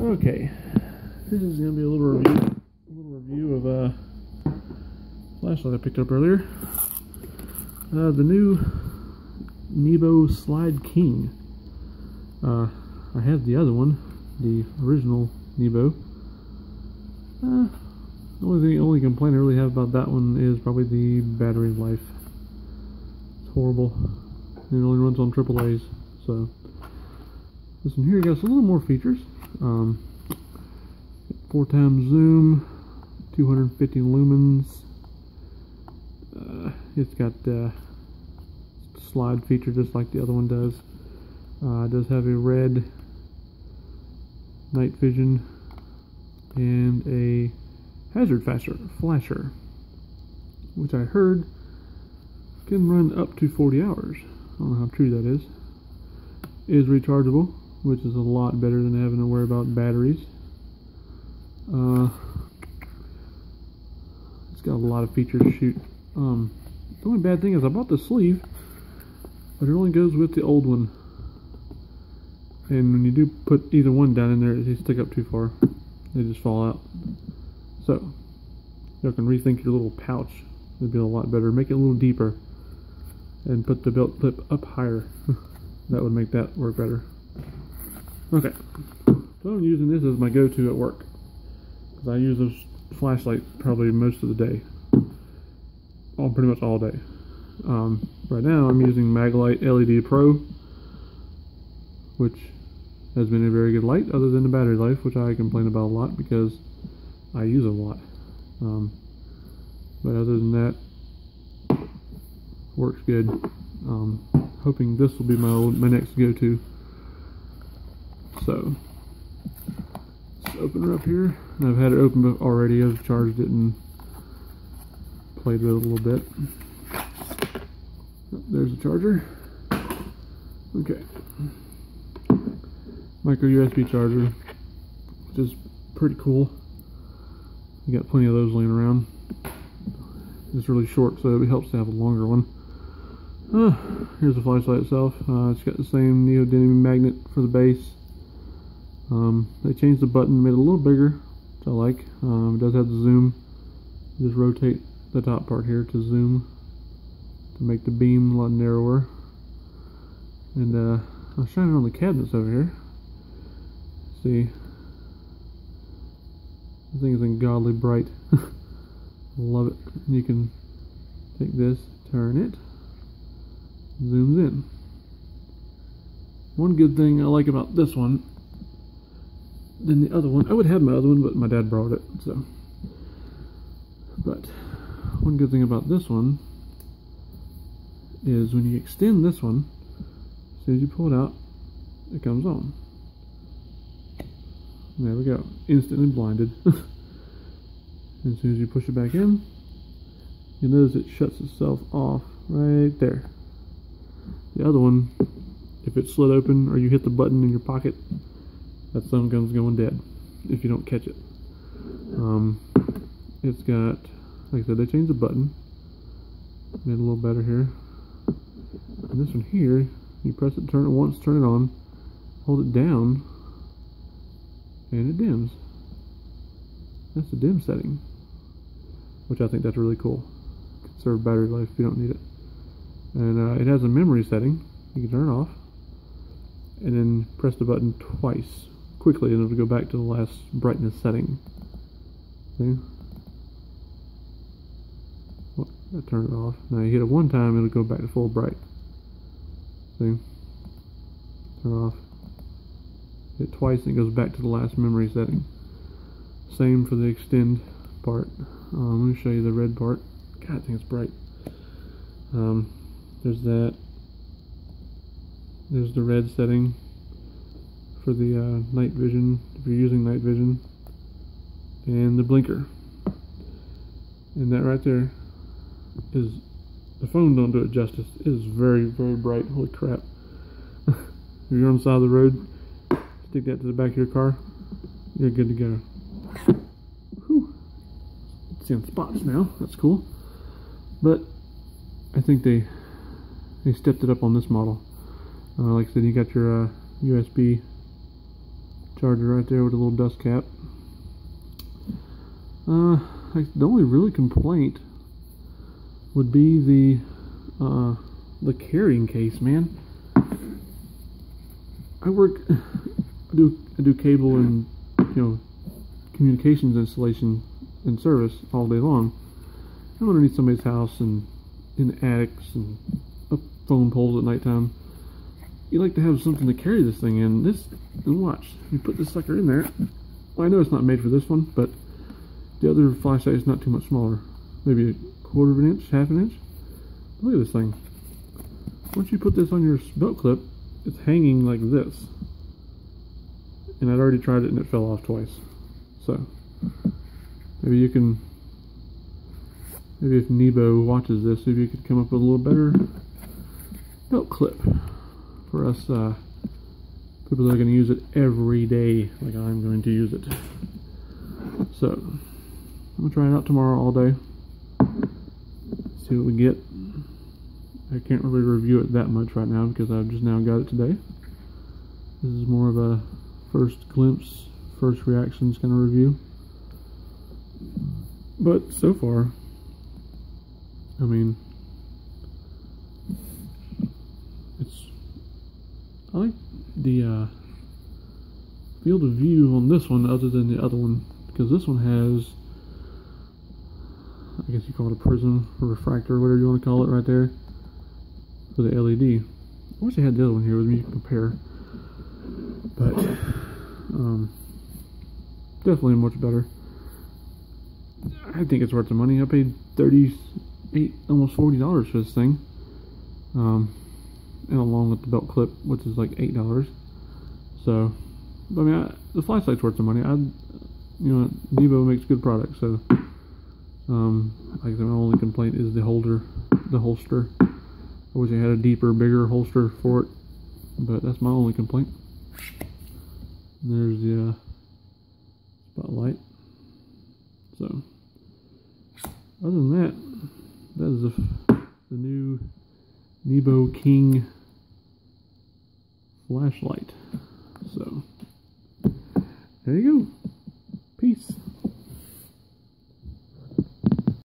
Okay, this is gonna be a little review, a little review of a uh, flashlight I picked up earlier. Uh, the new Nebo Slyde King. Uh, I have the other one, the original Nebo. Uh, the only thing, only complaint I really have about that one is probably the battery life. It's horrible. It only runs on AAA's, so this one here got a little more features. Um, four times zoom, 250 lumens. Uh, it's got uh, slide feature just like the other one does. Uh, it does have a red night vision and a hazard flasher, flasher, which I heard can run up to 40 hours. I don't know how true that is. Is rechargeable, which is a lot better than having to worry about batteries. Uh, it's got a lot of features to shoot. Um, the only bad thing is I bought the sleeve, but it only goes with the old one. And when you do put either one down in there, they stick up too far. They just fall out. So, you can rethink your little pouch. It'd be a lot better. Make it a little deeper. And put the belt clip up higher. that would make that work better. Okay. So I'm using this as my go-to at work. Because I use this flashlight probably most of the day. All pretty much all day. Um, right now I'm using Maglite LED Pro. Which has been a very good light other than the battery life, which I complain about a lot because I use a lot. Um, but other than that, works good. Um, hoping this will be my old, my next go-to. So, let's open her up here. I've had it open already. I've charged it and played with it a little bit. Oh, there's the charger. Okay. Micro USB charger, which is pretty cool. You got plenty of those laying around. It's really short, so it helps to have a longer one. Uh, here's the flashlight itself. Uh, it's got the same neodymium magnet for the base. Um, they changed the button, made it a little bigger, which I like. Um, it does have the zoom. Just rotate the top part here to zoom to make the beam a lot narrower. And uh, I'll shine it on the cabinets over here. See, the thing is ungodly bright. Love it. You can take this, turn it, zooms in. One good thing I like about this one than the other one, I would have my other one, but my dad brought it, so. But one good thing about this one is when you extend this one, as soon as you pull it out, it comes on. There we go. Instantly blinded. as soon as you push it back in, you'll notice it shuts itself off right there. The other one, if it's slid open or you hit the button in your pocket, that sun gun's going dead if you don't catch it. Um, it's got, like I said, they changed the button. Made a little better here. And this one here, you press it, turn it once, turn it on, hold it down, and it dims. That's the dim setting, which I think that's really cool. Conserve battery life if you don't need it. And uh, it has a memory setting. You can turn it off, and then press the button twice quickly, and it'll go back to the last brightness setting. See? Well, I turn it off. Now you hit it one time, it'll go back to full bright. See? Turn off it twice and it goes back to the last memory setting. Same for the extend part. Um, let me show you the red part. God, I think it's bright. Um, there's that. There's the red setting for the uh, night vision, if you're using night vision. And the blinker. And that right there is, the phone don't do it justice. It is very, very bright. Holy crap. if you're on the side of the road, stick that to the back of your car, you're good to go. Whew. It's in spots now. That's cool. But I think they they stepped it up on this model. Uh, like I said, you got your uh, USB charger right there with a little dust cap. Uh, I, the only really complaint would be the uh, the carrying case, man. I work, I do I do cable and you know communications installation and service all day long. I'm underneath somebody's house and in attics and up phone poles at nighttime. You like to have something to carry this thing in. This and watch. You put this sucker in there. Well, I know it's not made for this one, but the other flashlight is not too much smaller. Maybe a quarter of an inch, half an inch. Look at this thing. Once you put this on your belt clip, it's hanging like this. And I'd already tried it and it fell off twice. So, maybe you can, maybe if Nebo watches this, maybe you could come up with a little better belt clip for us uh, people that are going to use it every day like I'm going to use it. So, I'm gonna try it out tomorrow all day. See what we get. I can't really review it that much right now because I've just now got it today. This is more of a first glimpse, first reactions kind of review. But so far, I mean, it's I like the uh, field of view on this one other than the other one because this one has I guess you call it a prism or refractor, whatever you want to call it right there for the LED. I wish I had the other one here with me to compare. But, um, definitely much better. I think it's worth the money. I paid 38 almost $40 for this thing. Um, along with the belt clip, which is like $8. So, I mean, I, the flashlight's worth the money. I, you know, Nebo makes good products, so um, like my only complaint is the holder, the holster. I wish I had a deeper, bigger holster for it, but that's my only complaint. There's the uh, spotlight. So, other than that, that is the, the new Nebo King flashlight. So, there you go. Peace.